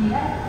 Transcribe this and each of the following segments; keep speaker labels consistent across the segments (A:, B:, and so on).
A: Yeah.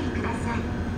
A: 注ください。